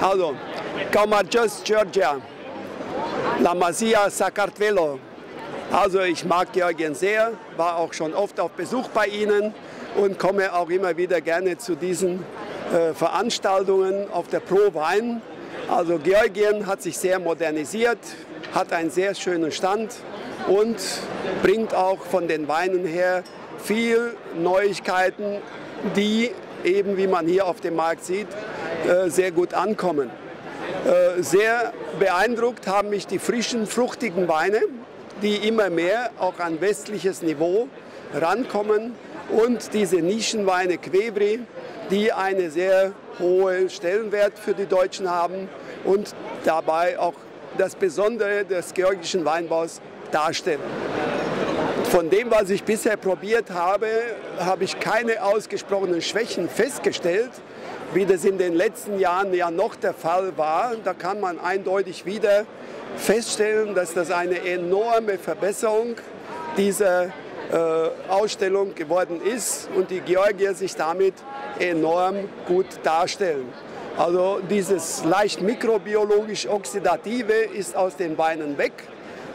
Also, Kaumarjos, Georgia, La Masia, Sakartvelo. Also ich mag Georgien sehr, war auch schon oft auf Besuch bei Ihnen und komme auch immer wieder gerne zu diesen äh, Veranstaltungen auf der Pro Wein. Also Georgien hat sich sehr modernisiert, hat einen sehr schönen Stand und bringt auch von den Weinen her viel Neuigkeiten, die eben, wie man hier auf dem Markt sieht, sehr gut ankommen. Äh, sehr beeindruckt haben mich die frischen, fruchtigen Weine, die immer mehr auch an westliches Niveau rankommen und diese Nischenweine Quebri, die einen sehr hohen Stellenwert für die Deutschen haben und dabei auch das Besondere des georgischen Weinbaus darstellen. Von dem, was ich bisher probiert habe, habe ich keine ausgesprochenen Schwächen festgestellt, wie das in den letzten Jahren ja noch der Fall war. Da kann man eindeutig wieder feststellen, dass das eine enorme Verbesserung dieser äh, Ausstellung geworden ist und die Georgier sich damit enorm gut darstellen. Also dieses leicht mikrobiologisch oxidative ist aus den Weinen weg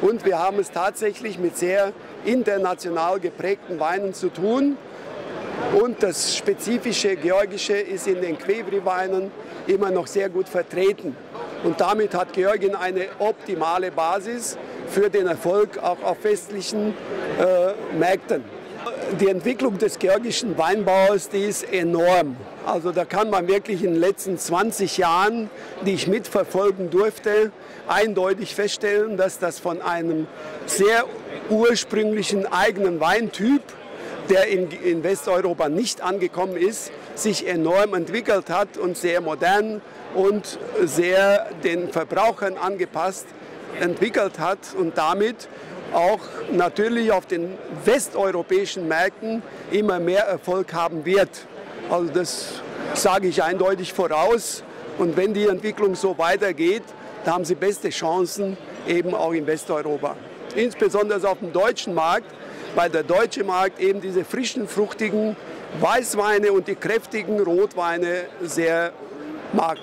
und wir haben es tatsächlich mit sehr international geprägten Weinen zu tun. Und das spezifische Georgische ist in den Quevri-Weinen immer noch sehr gut vertreten. Und damit hat Georgien eine optimale Basis für den Erfolg auch auf westlichen äh, Märkten. Die Entwicklung des georgischen Weinbaus, die ist enorm. Also da kann man wirklich in den letzten 20 Jahren, die ich mitverfolgen durfte, eindeutig feststellen, dass das von einem sehr ursprünglichen eigenen Weintyp, der in, in Westeuropa nicht angekommen ist, sich enorm entwickelt hat und sehr modern und sehr den Verbrauchern angepasst entwickelt hat und damit auch natürlich auf den westeuropäischen Märkten immer mehr Erfolg haben wird. Also das sage ich eindeutig voraus. Und wenn die Entwicklung so weitergeht, da haben sie beste Chancen eben auch in Westeuropa insbesondere auf dem deutschen Markt, weil der deutsche Markt eben diese frischen, fruchtigen Weißweine und die kräftigen Rotweine sehr mag.